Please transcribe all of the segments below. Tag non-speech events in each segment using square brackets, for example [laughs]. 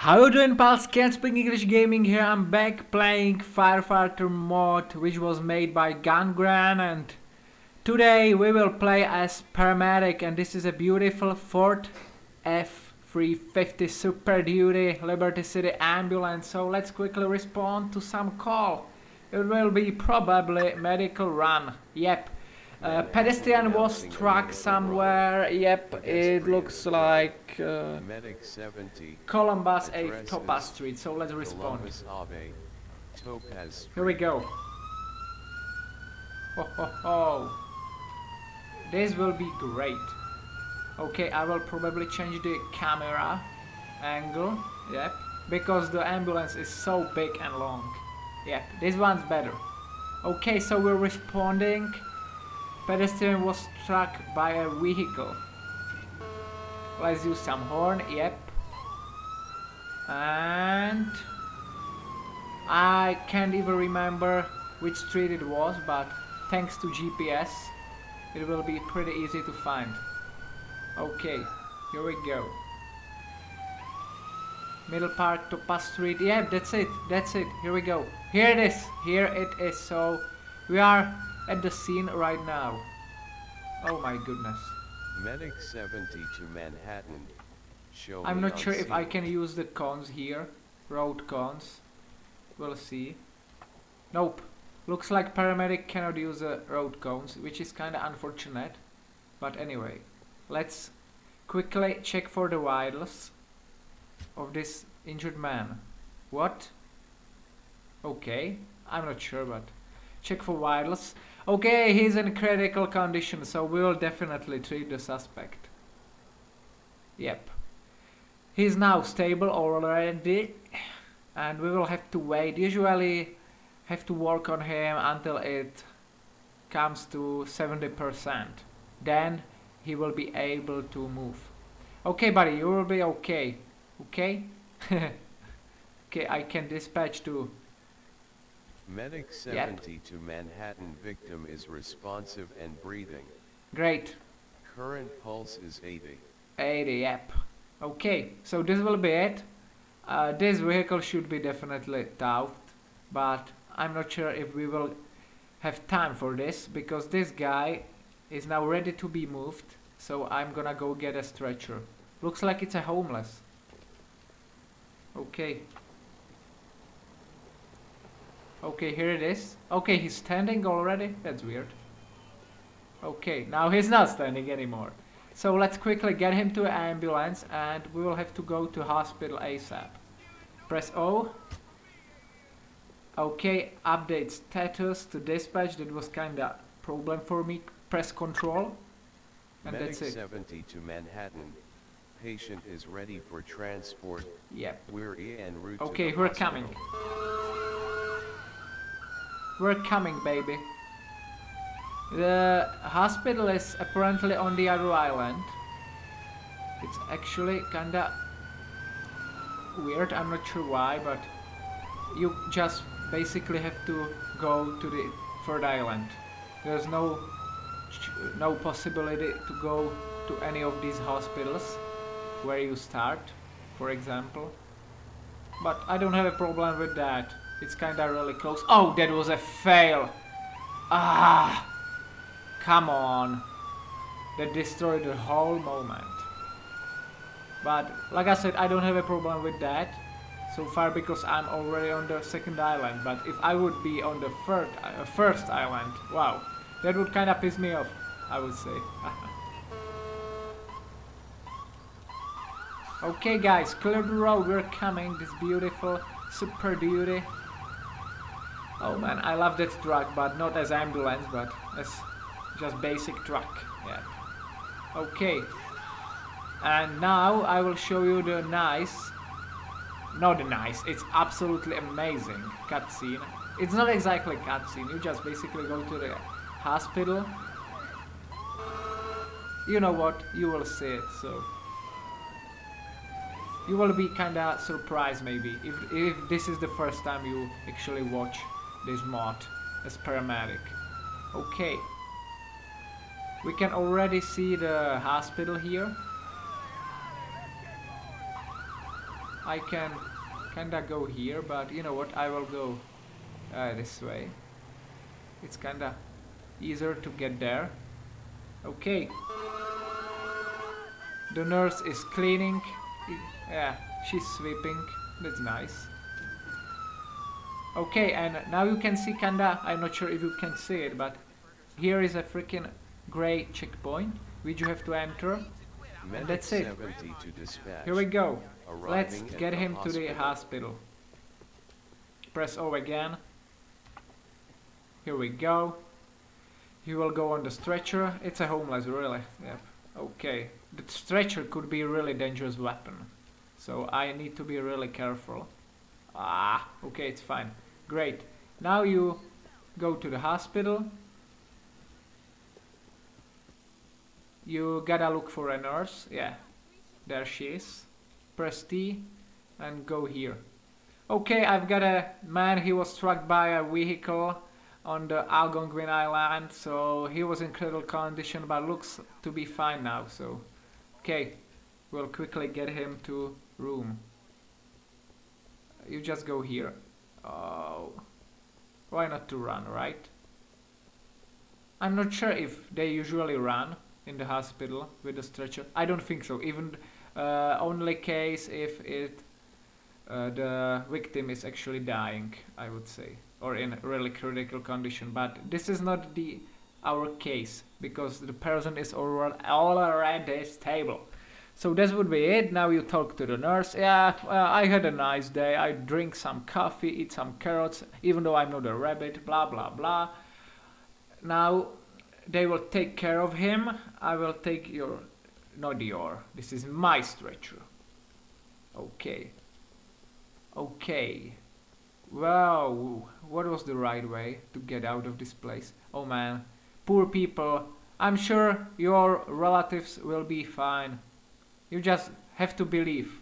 How you doing pals? Can't speak English gaming here. I'm back playing Firefighter mod which was made by Gangrenn and today we will play as paramedic and this is a beautiful Ford F350 Super Duty Liberty City ambulance so let's quickly respond to some call. It will be probably medical run. Yep. Uh, pedestrian was struck somewhere. Yep, it looks like uh, Columbus 8 Topaz Street. So let's respond. Here we go. Ho ho ho. This will be great. Okay, I will probably change the camera angle. Yep, because the ambulance is so big and long. Yep, this one's better. Okay, so we're responding. Pedestrian was struck by a vehicle. Let's use some horn, yep. And I can't even remember which street it was, but thanks to GPS, it will be pretty easy to find. Okay, here we go. Middle Park, Topaz Street. yep, that's it. That's it. Here we go. Here it is. Here it is. So we are at the scene right now. Oh my goodness. Medic 70 to Manhattan. Show I'm not sure if. I can use the cons here. Road cons. We'll see. Nope. Looks like paramedic cannot use the road cones, which is kinda unfortunate. But anyway, let's quickly check for the vitals of this injured man. What? Okay, I'm not sure, but check for vitals. Okay, he's in critical condition, so we will definitely treat the suspect. Yep. He's now stable already, and we will have to wait. Usually, have to work on him until it comes to 70%. Then he will be able to move. Okay, buddy, you will be okay. Okay? [laughs] okay, I can dispatch to Medic 70 to Manhattan. Victim is responsive and breathing. Great. Current pulse is 80. 80, yep. Okay, so this will be it. Uh, this vehicle should be definitely towed, but I'm not sure if we will have time for this because this guy is now ready to be moved. So I'm gonna go get a stretcher. Looks like it's a homeless. Okay. Okay, here it is. Okay, he's standing already. That's weird. Okay, now he's not standing anymore. So let's quickly get him to an ambulance and we will have to go to hospital ASAP. Press O. Okay, update status to dispatch. That was kinda problem for me. Press control. And Medic that's it. 70 to Manhattan. Patient is ready for transport. Yep. We're en route Okay, we're hospital. coming. We're coming, baby. The hospital is apparently on the other island. It's actually kinda weird, I'm not sure why, but you just basically have to go to the third island. There's no no possibility to go to any of these hospitals where you start, for example. But I don't have a problem with that. It's kinda really close. Oh, that was a fail. Ah, come on. That destroyed the whole moment. But like I said, I don't have a problem with that so far because I'm already on the second island. But if I would be on the third, uh, first island, wow, that would kinda piss me off. I would say. [laughs] Okay guys, clear the road, we're coming, this beautiful Super Duty. Oh man, I love that truck, but not as ambulance, but as just basic truck, yeah. Okay. And now I will show you the nice, not the nice, it's absolutely amazing cutscene. It's not exactly cutscene, you just basically go to the hospital. You know what, you will see it, so you will be kinda surprised maybe if, if this is the first time you actually watch this mod as paramedic. Okay. We can already see the hospital here. I can kinda go here, but you know what? I will go uh, this way. It's kinda easier to get there. Okay. The nurse is cleaning. Yeah, she's sweeping. That's nice. Okay, and now you can see kinda, I'm not sure if you can see it, but here is a freaking gray checkpoint, which you have to enter. And that's it. Here we go. Let's get him to the hospital. Press O again. Here we go. He will go on the stretcher. It's a homeless, really. Yep. Okay. The stretcher could be a really dangerous weapon. So I need to be really careful. Ah, okay, it's fine. Great. Now you go to the hospital. You gotta look for a nurse. Yeah, there she is. Press T and go here. Okay, I've got a man, he was struck by a vehicle on the Algonquin Island, so he was in critical condition, but looks to be fine now, so... Okay, we'll quickly get him to room. You just go here. Oh, why not to run, right? I'm not sure if they usually run in the hospital with the stretcher. I don't think so. Even uh, only case if it uh, the victim is actually dying, I would say, or in really critical condition. But this is not the our case because the person is already stable. So this would be it. Now you talk to the nurse. Yeah, well, I had a nice day. I drink some coffee, eat some carrots, even though I'm not a rabbit, blah, blah, blah. Now they will take care of him. I will take your, not your, this is my stretcher. Okay. Okay. Wow, what was the right way to get out of this place? Oh man, poor people. I'm sure your relatives will be fine. You just have to believe.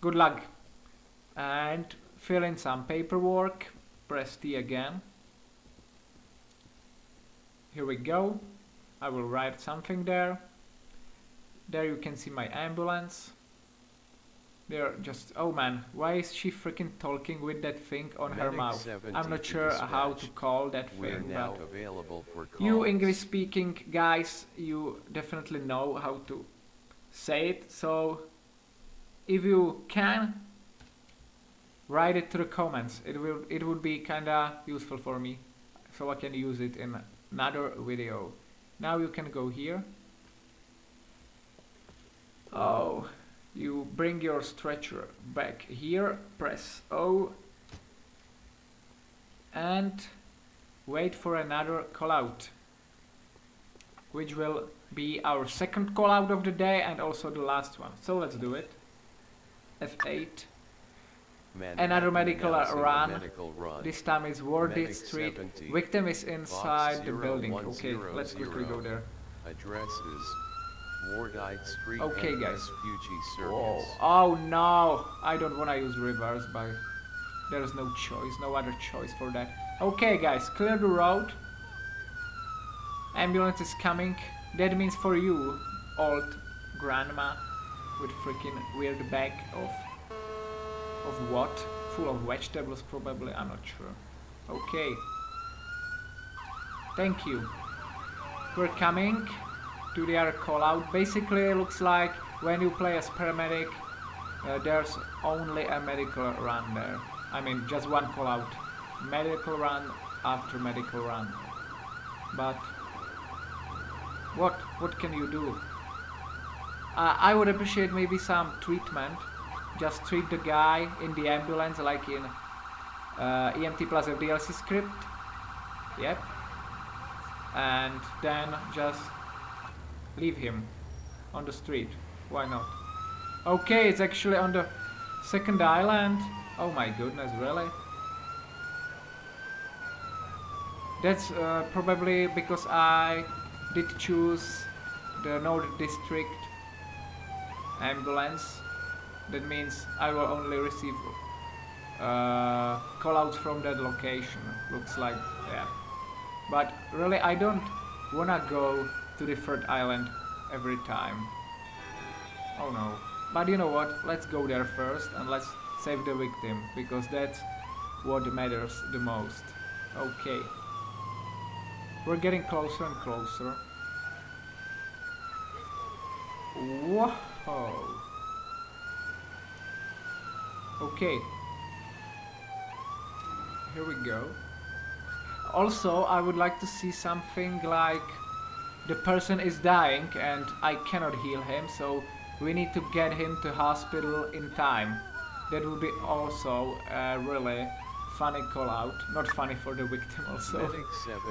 Good luck. And fill in some paperwork. Press T again. Here we go. I will write something there. There you can see my ambulance. There just, oh man, why is she freaking talking with that thing on Medic her mouth? I'm not sure dispatch. how to call that We're thing, but you English speaking guys, you definitely know how to say it. So if you can, write it to the comments. It will it would be kinda useful for me, so I can use it in another video. Now you can go here. Oh, you bring your stretcher back here, press O and wait for another call out which will be our second call out of the day and also the last one. So let's do it. F8. Man, Another medical run. medical run. This time is Wardy Street. 70, Victim is inside the building. Okay, let's quickly go there. Address is Wardite Street. Okay, guys. Oh, oh no! I don't want to use reverse, but there's no choice, no other choice for that. Okay, guys, clear the road. Ambulance is coming. That means for you, old grandma with freaking weird bag of of what? Full of vegetables probably, I'm not sure. Okay. Thank you. We're coming to the other call out. Basically it looks like when you play as paramedic uh, there's only a medical run there. I mean just one call out. Medical run after medical run. But what what can you do? Uh, I would appreciate maybe some treatment. Just treat the guy in the ambulance like in uh, EMT plus FDLC script. Yep. And then just leave him on the street. Why not? Okay, it's actually on the second island. Oh my goodness, really? That's uh, probably because I did choose the North District ambulance. That means I will only receive uh, callouts from that location. Looks like, yeah. But really, I don't wanna go to the third island every time. Oh no. But you know what? Let's go there first and let's save the victim because that's what matters the most. Okay. We're getting closer and closer. Whoa. Okay. Here we go. Also, I would like to see something like the person is dying and I cannot heal him, so we need to get him to hospital in time. That would be also a really funny call out. Not funny for the victim also.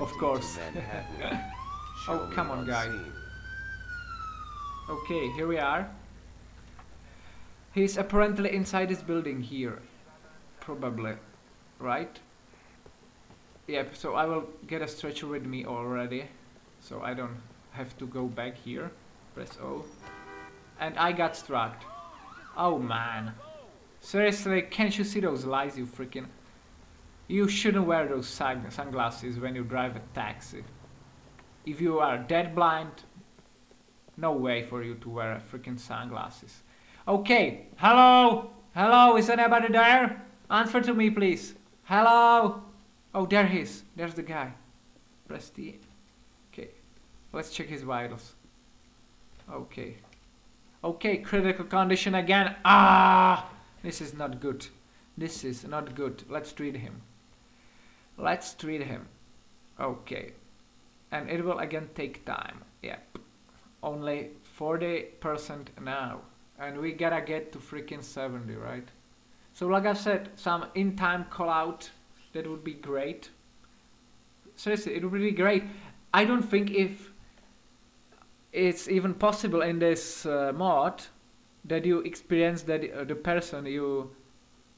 of course. [laughs] oh, come on guys. Okay, here we are. He's apparently inside this building here. Probably. Right? Yep, so I will get a stretcher with me already. So I don't have to go back here. Press O. And I got struck. Oh man. Seriously, can't you see those lights, you freaking... You shouldn't wear those sunglasses when you drive a taxi. If you are dead blind, no way for you to wear freaking sunglasses. Okay, hello? Hello, is anybody there? Answer to me, please. Hello? Oh, there he is. There's the guy. Press T. Okay, let's check his vitals. Okay. Okay, critical condition again. Ah! This is not good. This is not good. Let's treat him. Let's treat him. Okay. And it will again take time. Yep. Only 40% now. And we gotta get to freaking 70, right? So like I said, some in-time call out, that would be great. Seriously, it would be great. I don't think if it's even possible in this uh, mod that you experience that uh, the person you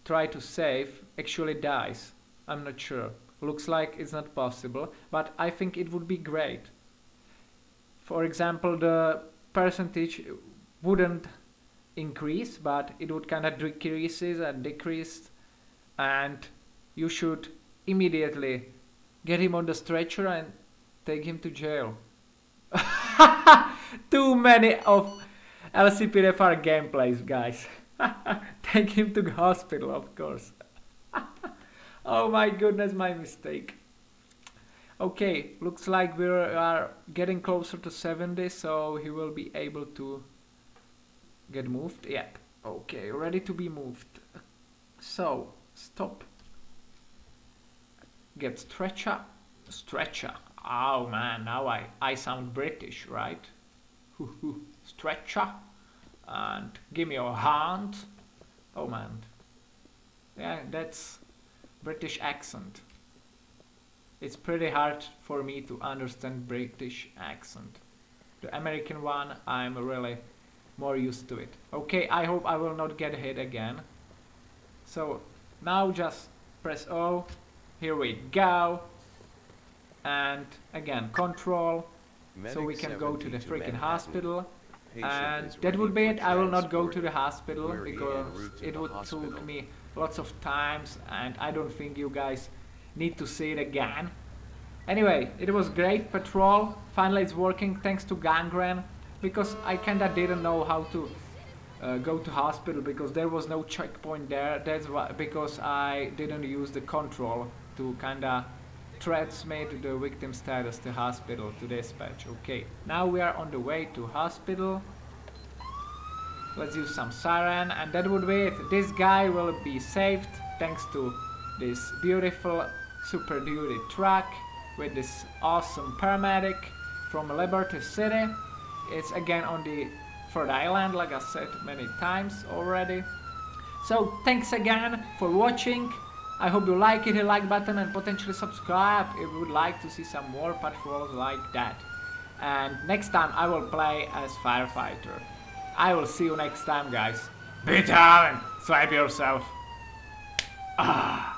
try to save actually dies. I'm not sure. Looks like it's not possible, but I think it would be great. For example, the percentage wouldn't increase, but it would kind of decreases and decrease, and you should immediately get him on the stretcher and take him to jail. [laughs] Too many of LCPDFR gameplays, guys. [laughs] take him to the hospital, of course. Oh my goodness, my mistake. Okay, looks like we are getting closer to 70, so he will be able to get moved. Yep. Okay, ready to be moved. So, stop. Get stretcher. Stretcher. Oh man, now I, I sound British, right? stretcher. And give me your hand. Oh man. Yeah, that's British accent. It's pretty hard for me to understand British accent. The American one, I'm really more used to it. Okay, I hope I will not get hit again. So now just press O. Here we go. And again, control. Medic so we can go to the freaking hospital. And that would be it. I will not go to the hospital because it would take me lots of times and I don't think you guys need to see it again. Anyway, it was great patrol. Finally it's working thanks to Gangrenn because I kinda didn't know how to uh, go to hospital because there was no checkpoint there. That's why because I didn't use the control to kinda transmit the victim status to hospital to dispatch. Okay, now we are on the way to hospital. Let's use some siren and that would be it. This guy will be saved thanks to this beautiful super duty truck with this awesome paramedic from Liberty City. It's again on the third island, like I said many times already. So thanks again for watching. I hope you like it, hit like button and potentially subscribe if you would like to see some more patrols like that. And next time I will play as firefighter. I will see you next time guys. Be and swipe yourself. Ah.